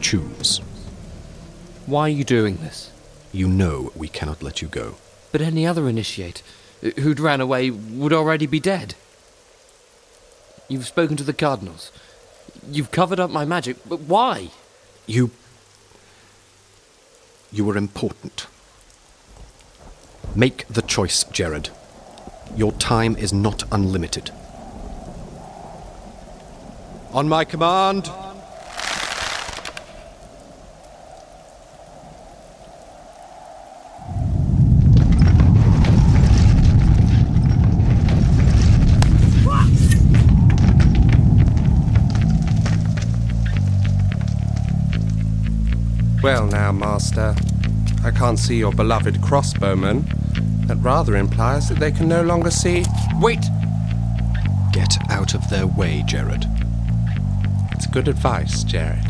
Choose. Why are you doing this? You know we cannot let you go. But any other initiate uh, who'd ran away would already be dead. You've spoken to the Cardinals. You've covered up my magic, but why? You. You were important. Make the choice, Jered. Your time is not unlimited. On my command. Well, now, Master, I can't see your beloved crossbowmen. That rather implies that they can no longer see. Wait! Get out of their way, Jered. It's good advice, Jered.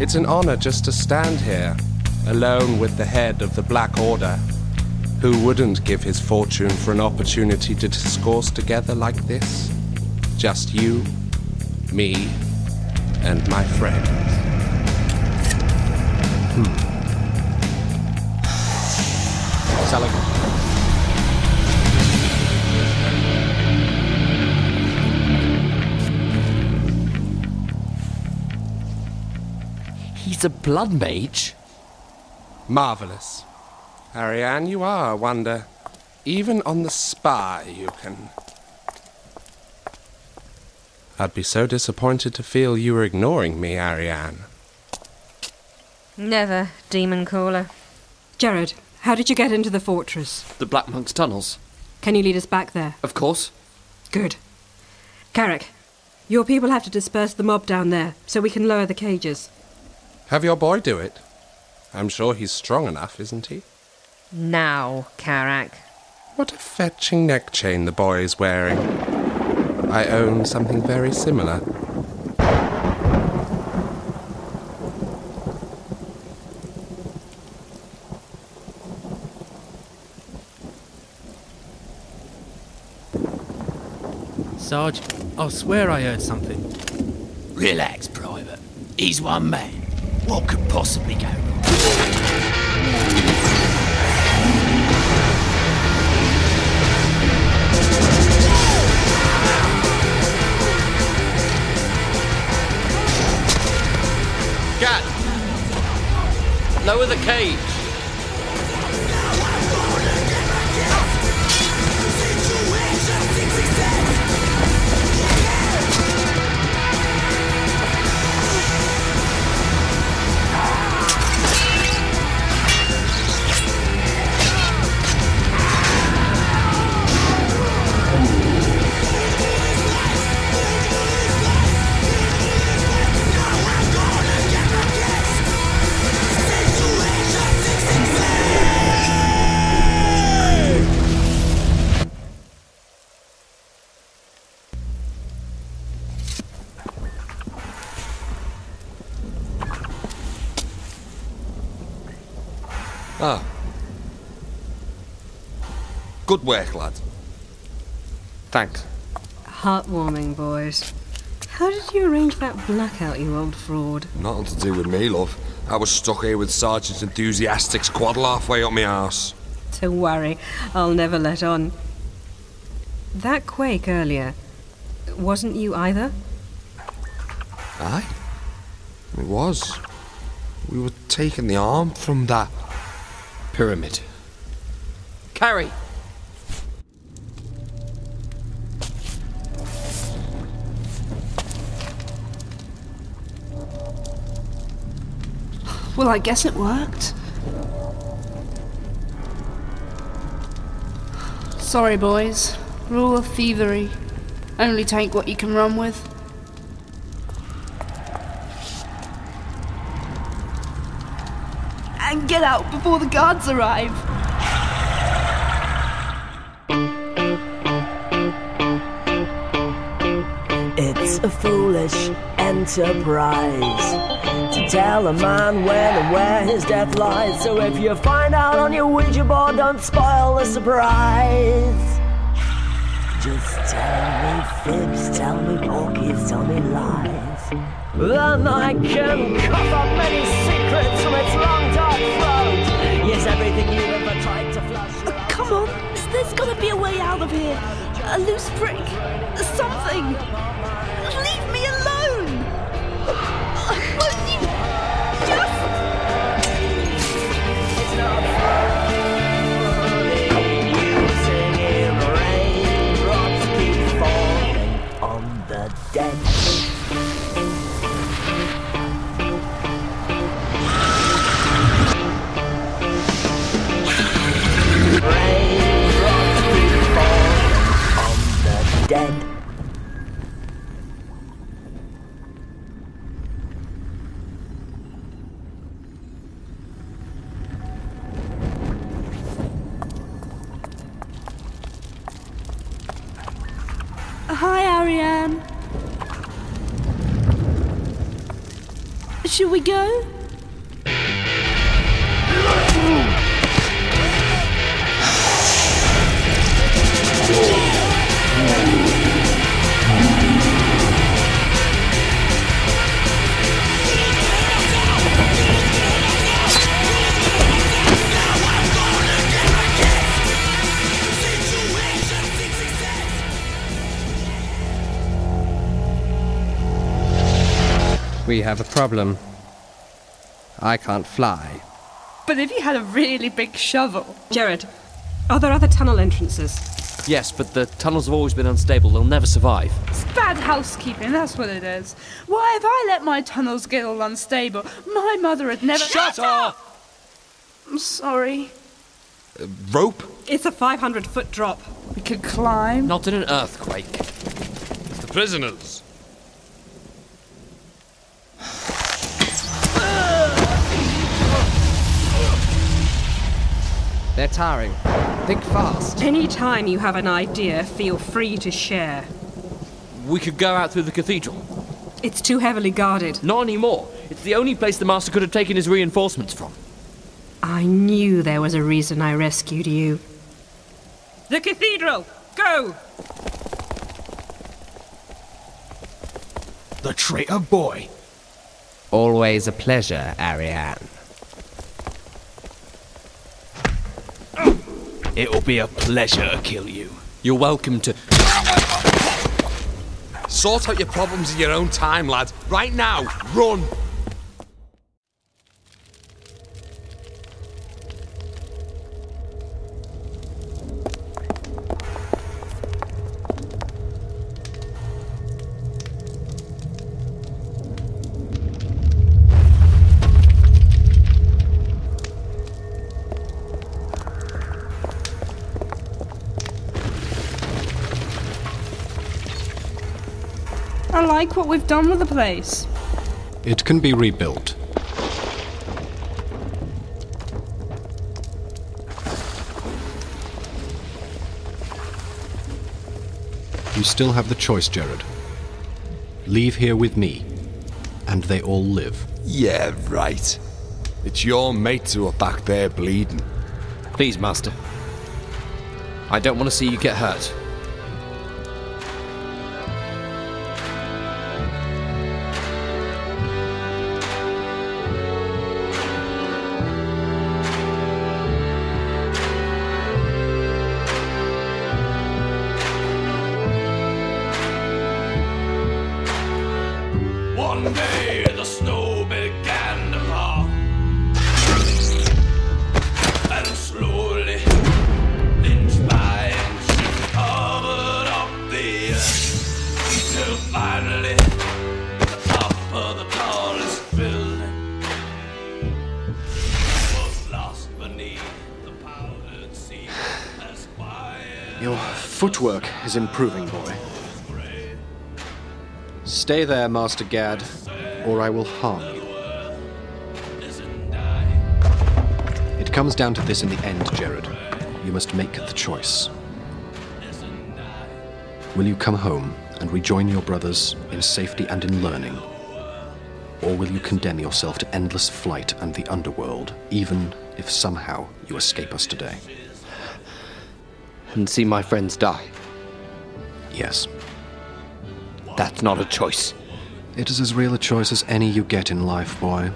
It's an honor just to stand here, alone with the head of the Black Order. Who wouldn't give his fortune for an opportunity to discourse together like this? Just you, me, and my friends. Hmm. Salic. He's a blood mage. Marvelous. Ariane, you are a wonder. Even on the spy, you can. I'd be so disappointed to feel you were ignoring me, Ariane. Never, demon caller. Jered, how did you get into the fortress? The Black Monk's tunnels. Can you lead us back there? Of course. Good. Carrick, your people have to disperse the mob down there so we can lower the cages. Have your boy do it. I'm sure he's strong enough, isn't he? Now, Karak. What a fetching neck chain the boy is wearing. I own something very similar. Sarge, I'll swear I heard something. Relax, Private. He's one man. What could possibly go wrong? Lower the cage! Good work, lad. Thanks. Heartwarming, boys. How did you arrange that blackout, you old fraud? Nothing to do with me, love. I was stuck here with Sergeant Enthusiastic's quad halfway up my arse. Don't worry, I'll never let on. That quake earlier, wasn't you either? Aye. It was. We were taking the arm from that pyramid. Carrie! Well, I guess it worked. Sorry, boys. Rule of thievery. Only take what you can run with. And get out before the guards arrive. It's a foolish enterprise tell a man when and where his death lies. So if you find out on your Ouija board, don't spoil the surprise. Just tell me fibs, tell me porkies, tell me lies. Then I can cough up many secrets from its long dark throat. Yes, everything you've ever tried to flush. Oh, come on, there's gotta be a way out of here. A loose brick. Something. Go? We have a problem. I can't fly. But if you had a really big shovel. Jered, are there other tunnel entrances? Yes, but the tunnels have always been unstable. They'll never survive. It's bad housekeeping, that's what it is. Why, if I let my tunnels get all unstable, my mother had never. Shut ah! up! I'm sorry. Uh, rope? It's a 500 foot drop. We could climb. Not in an earthquake. The prisoners. They're tiring. Think fast. Any time you have an idea, feel free to share. We could go out through the cathedral. It's too heavily guarded. Not anymore. It's the only place the Master could have taken his reinforcements from. I knew there was a reason I rescued you. The cathedral! Go! the traitor boy. Always a pleasure, Ariane. It'll be a pleasure to kill you. You're welcome to. Sort out your problems in your own time, lad. Right now, run! Like what we've done with the place. It can be rebuilt. You still have the choice, Jered. Leave here with me, and they all live. Yeah, right. It's your mates who are back there bleeding. Please, Master. I don't want to see you get hurt. Stay there, Master Gad, or I will harm you. It comes down to this in the end, Jered. You must make the choice. Will you come home and rejoin your brothers in safety and in learning? Or will you condemn yourself to endless flight and the underworld, even if somehow you escape us today? And see my friends die. Yes. That's not a choice. It is as real a choice as any you get in life, boy.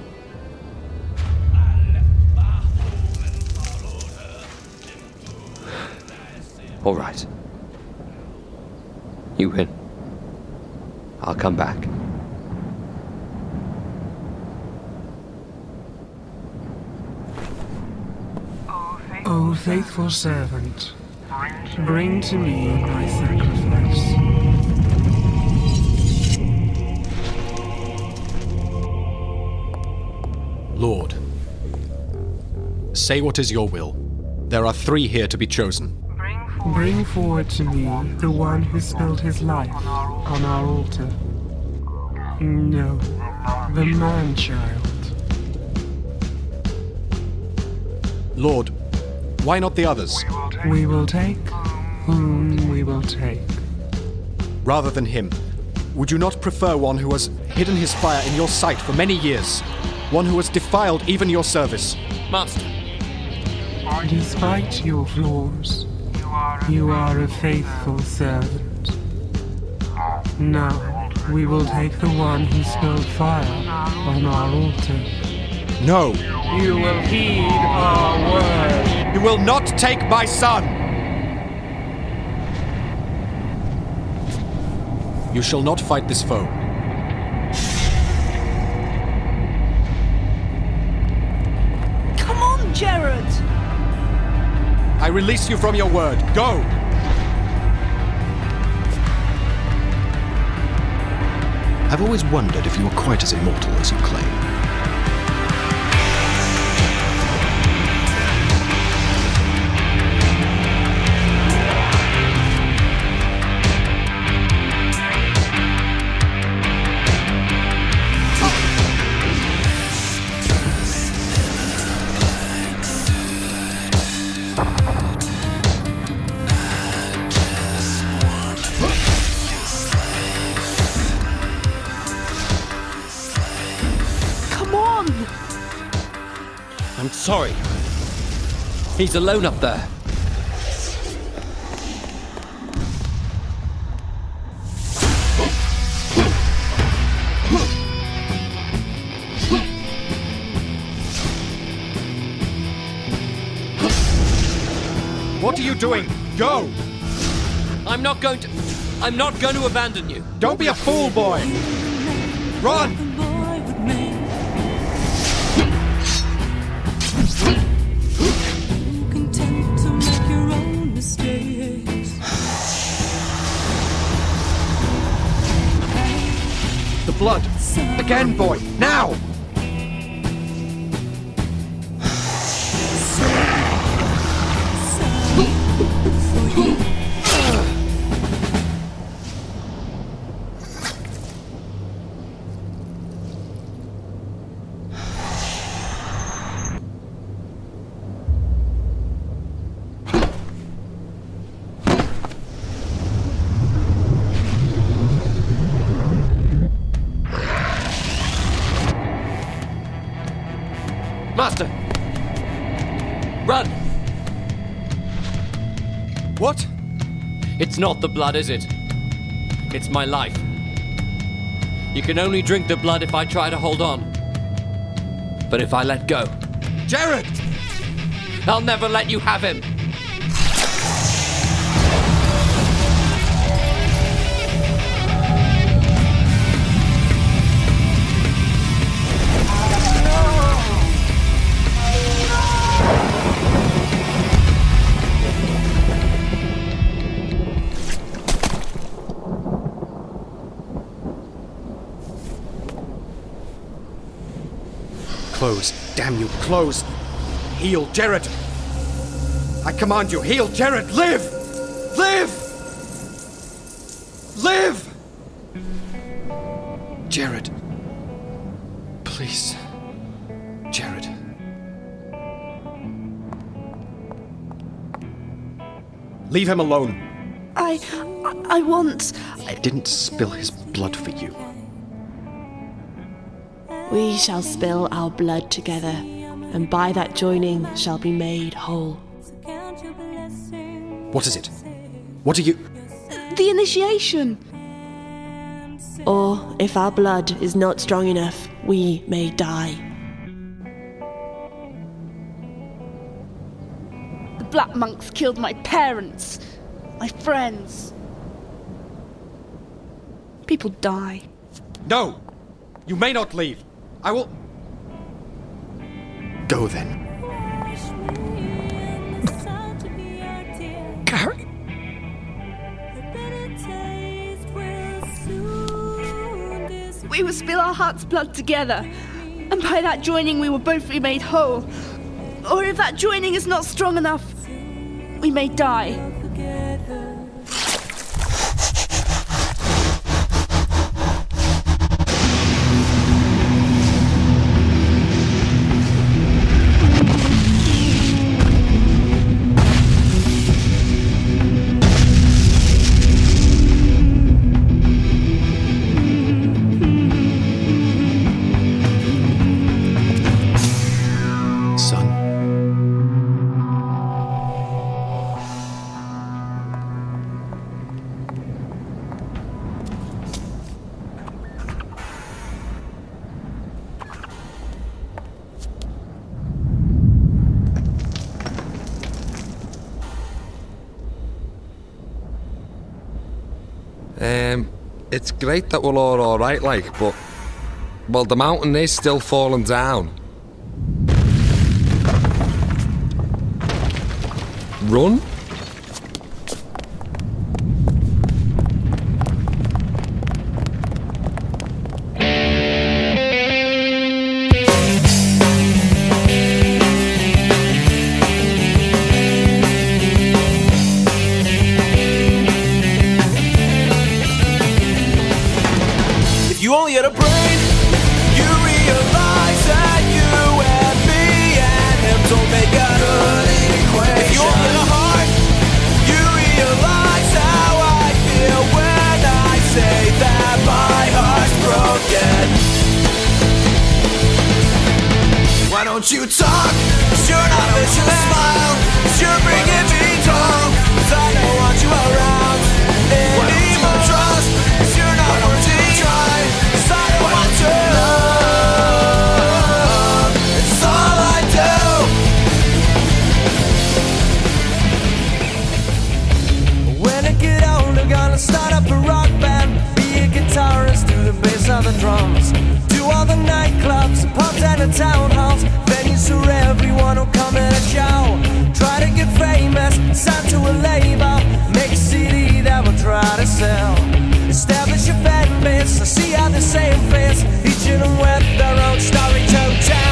All right. You win. I'll come back. O faithful servant, bring to me my sacrifice. Lord, say what is your will. There are three here to be chosen. Bring forward to me the one who spilled his life on our altar. No, the man child. Lord, why not the others? We will take whom we will take. Rather than him, would you not prefer one who has hidden his fire in your sight for many years? One who has defiled even your service? Master. Despite your flaws, you are a faithful servant. Now, we will take the one who spilled fire on our altar. No! You will heed our word. You will not take my son! You shall not fight this foe. I release you from your word. Go! I've always wondered if you were quite as immortal as you claim. I'm sorry. He's alone up there. What are you doing? Go! I'm not going to... I'm not going to abandon you. Don't be a fool, boy! Run! Blood! Again, boy! Now! It's not the blood, is it? It's my life. You can only drink the blood if I try to hold on. But if I let go, Jered! I'll never let you have him. Damn you, close. Heal Jered! I command you, heal Jered! Live! Live! Live! Jered. Please. Jered. Leave him alone. I. I, I want. I didn't spill his blood for you. We shall spill our blood together, and by that joining shall be made whole. What is it? What are you. The initiation! Or, if our blood is not strong enough, we may die. The Black Monks killed my parents, my friends. People die. No! You may not leave! I will. Go then. Gary? We will spill our heart's blood together, and by that joining we will both be made whole. Or if that joining is not strong enough, we may die. Great that we're all alright, like, but. Well, the mountain is still falling down. Run? the drums to all the nightclubs, pubs, and the town halls. Venues for everyone who come in a show. Try to get famous, sign to a label, make a CD that will try to sell. Establish your fan base, see how the same face, each in them with their own story to tell.